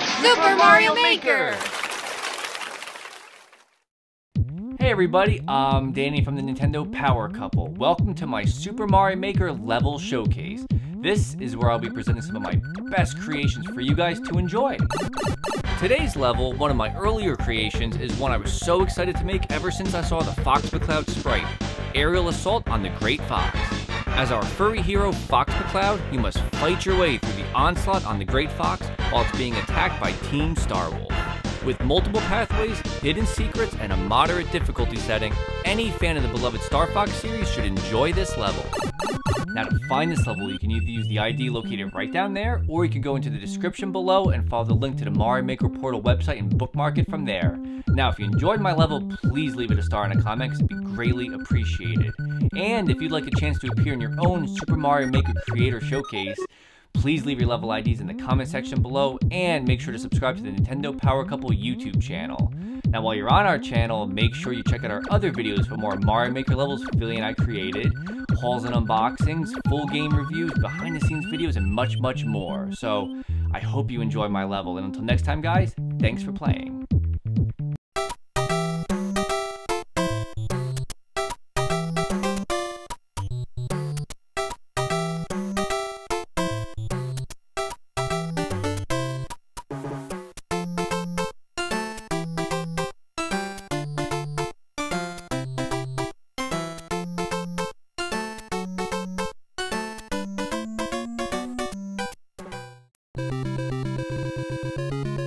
Super Mario Maker! Hey everybody, I'm Danny from the Nintendo Power Couple. Welcome to my Super Mario Maker level showcase. This is where I'll be presenting some of my best creations for you guys to enjoy. Today's level, one of my earlier creations, is one I was so excited to make ever since I saw the Fox McCloud sprite, Aerial Assault on the Great Fox. As our furry hero Fox McCloud, you must fight your way through the onslaught on the Great Fox while it's being attacked by Team Starwolf. With multiple pathways, hidden secrets, and a moderate difficulty setting, any fan of the beloved Star Fox series should enjoy this level. Now to find this level, you can either use the ID located right down there, or you can go into the description below and follow the link to the Mario Maker Portal website and bookmark it from there. Now if you enjoyed my level, please leave it a star in a comment because it'd be greatly appreciated. And if you'd like a chance to appear in your own Super Mario Maker Creator Showcase, Please leave your level IDs in the comment section below and make sure to subscribe to the Nintendo Power Couple YouTube channel. Now while you're on our channel, make sure you check out our other videos for more Mario Maker levels Philly and I created, hauls and unboxings, full game reviews, behind the scenes videos, and much, much more. So I hope you enjoy my level, and until next time guys, thanks for playing. Thank you.